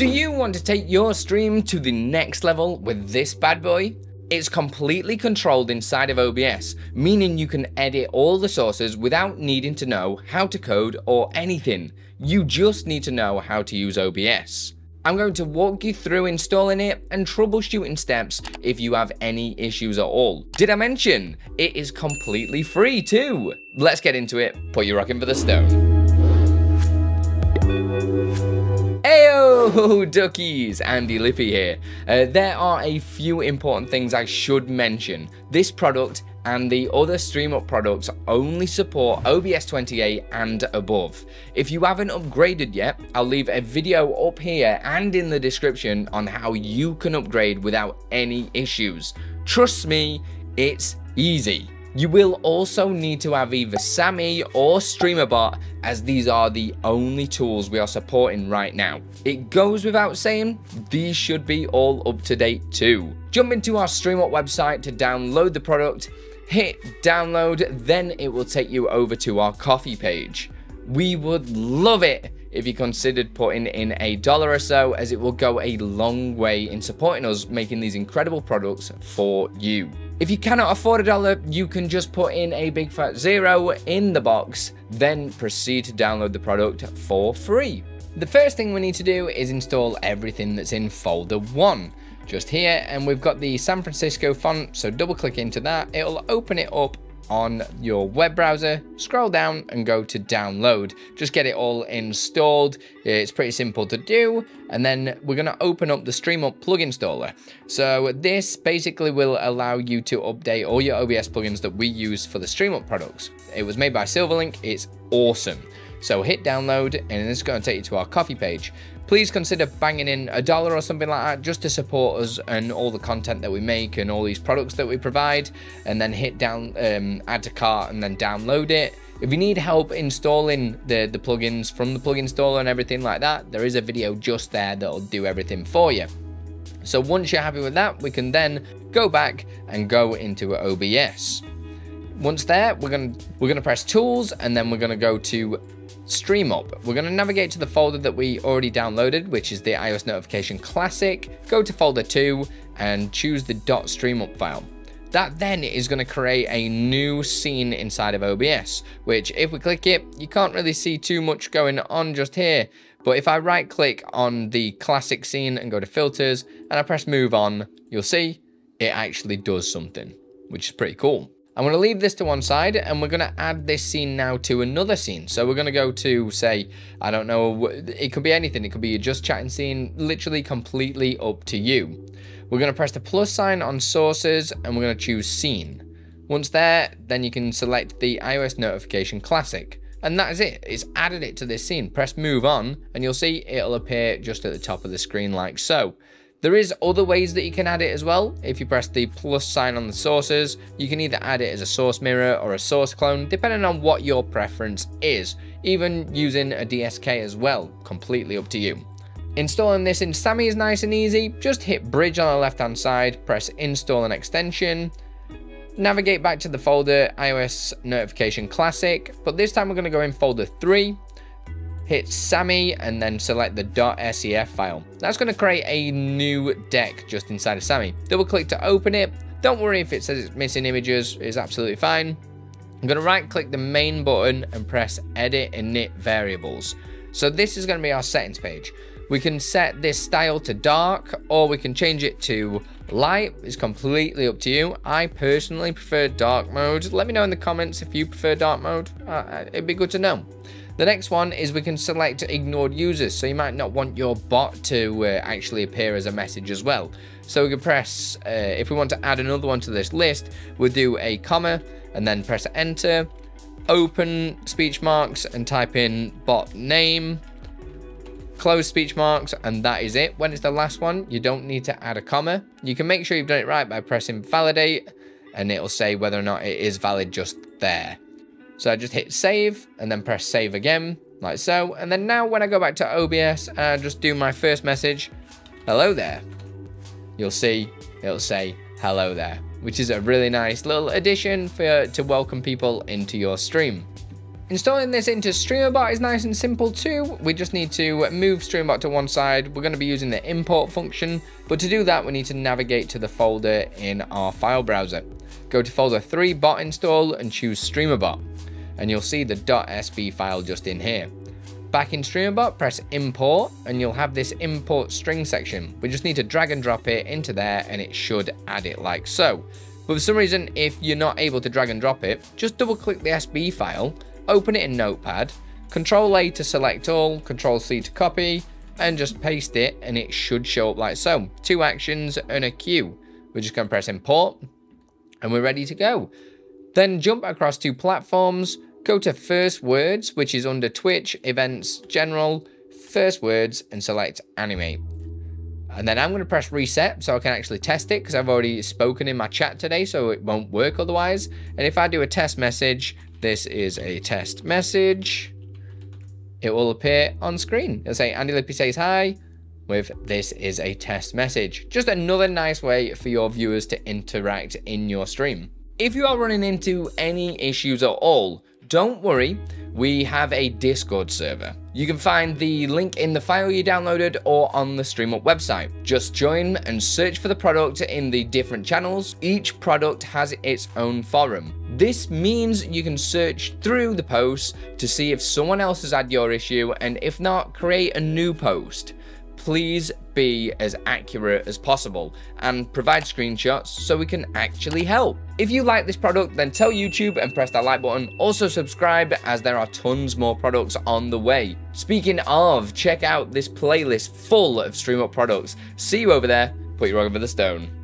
Do you want to take your stream to the next level with this bad boy? It's completely controlled inside of OBS, meaning you can edit all the sources without needing to know how to code or anything. You just need to know how to use OBS. I'm going to walk you through installing it and troubleshooting steps if you have any issues at all. Did I mention it is completely free too? Let's get into it. Put your rock in for the stone. Heyo, duckies! Andilippi here. Uh, there are a few important things I should mention. This product and the other StreamUp products only support OBS 28 and above. If you haven't upgraded yet, I'll leave a video up here and in the description on how you can upgrade without any issues. Trust me, it's easy. You will also need to have either SAMMI or StreamerBot as these are the only tools we are supporting right now. It goes without saying, these should be all up to date too. Jump into our StreamUp website to download the product, hit download, then it will take you over to our Ko-fi page. We would love it if you considered putting in a dollar or so as it will go a long way in supporting us making these incredible products for you. If you cannot afford a dollar, you can just put in a big fat zero in the box, then proceed to download the product for free. The first thing we need to do is install everything that's in folder 1 just here and we've got the San Francisco font so double click into that it'll open it up on your web browser, scroll down and go to download. Just get it all installed. It's pretty simple to do. And then we're gonna open up the StreamUp plug installer. So this basically will allow you to update all your OBS plugins that we use for the StreamUp products. It was made by Silverlink, it's awesome. So hit download and it's gonna take you to our Ko-fi page. Please consider banging in a dollar or something like that just to support us and all the content that we make and all these products that we provide. And then hit down um, add to cart and then download it. If you need help installing the the plugins from the plug installer and everything like that there is a video just there that'll do everything for you. So once you're happy with that we can then go back and go into OBS once there we're gonna we're gonna press tools and then we're gonna go to StreamUp. We're going to navigate to the folder that we already downloaded, which is the iOS Notification Classic. Go to folder 2 and choose the dot .streamup file. That then is going to create a new scene inside of OBS, which if we click it, you can't really see too much going on just here. But if I right click on the classic scene and go to filters and I press move on, you'll see it actually does something, which is pretty cool. I'm going to leave this to one side and we're going to add this scene now to another scene. So we're going to go to, say, I don't know, it could be anything. It could be a just chatting scene, literally completely up to you. We're going to press the plus sign on sources and we're going to choose scene. Once there, then you can select the iOS notification classic. And that is it. It's added it to this scene. Press move on and you'll see it'll appear just at the top of the screen like so. There is other ways that you can add it as well. If you press the plus sign on the sources, you can either add it as a source mirror or a source clone, depending on what your preference is. Even using a DSK as well, completely up to you. Installing this in SAMMI is nice and easy. Just hit bridge on the left hand side, press install an extension, navigate back to the folder iOS notification classic, but this time we're going to go in folder 3 hit SAMMI and then select the .sef file. That's going to create a new deck just inside of SAMMI. Double click to open it. Don't worry if it says it's missing images, it's absolutely fine. I'm going to right click the main button and press edit init variables. So this is going to be our settings page. We can set this style to dark or we can change it to light. It's completely up to you. I personally prefer dark mode. Let me know in the comments if you prefer dark mode. Uh, it'd be good to know. The next one is we can select ignored users. So you might not want your bot to uh, actually appear as a message as well. So we can press, uh, if we want to add another one to this list, we'll do a comma and then press enter, open speech marks and type in bot name, close speech marks, and that is it. When it's the last one, you don't need to add a comma. You can make sure you've done it right by pressing validate and it'll say whether or not it is valid just there. So I just hit save and then press save again, like so. And then now when I go back to OBS and just do my first message, hello there, you'll see it'll say hello there, which is a really nice little addition for to welcome people into your stream. Installing this into StreamerBot is nice and simple too. We just need to move StreamerBot to one side. We're going to be using the import function, but to do that, we need to navigate to the folder in our file browser. Go to folder 3 bot install and choose StreamerBot, and you'll see the .sb file just in here. Back in StreamerBot, press import, and you'll have this import string section. We just need to drag and drop it into there, and it should add it like so. But for some reason, if you're not able to drag and drop it, just double click the SB file, open it in Notepad, Control A to select all, Control C to copy, and just paste it and it should show up like so. Two actions and a queue. We're just to press import and we're ready to go. Then jump across to platforms, go to first words, which is under Twitch, events, general, first words, and select animate. And then I'm going to press reset so I can actually test it because I've already spoken in my chat today, so it won't work otherwise. And if I do a test message, this is a test message. It will appear on screen. It'll say Andilippi says hi with this is a test message. Just another nice way for your viewers to interact in your stream. If you are running into any issues at all, don't worry, we have a Discord server. You can find the link in the file you downloaded or on the StreamUp website. Just join and search for the product in the different channels. Each product has its own forum. This means you can search through the posts to see if someone else has had your issue and if not, create a new post please be as accurate as possible and provide screenshots so we can actually help. If you like this product, then tell YouTube and press that like button. Also subscribe as there are tons more products on the way. Speaking of, check out this playlist full of StreamUp products. See you over there. Put your rug over the stone.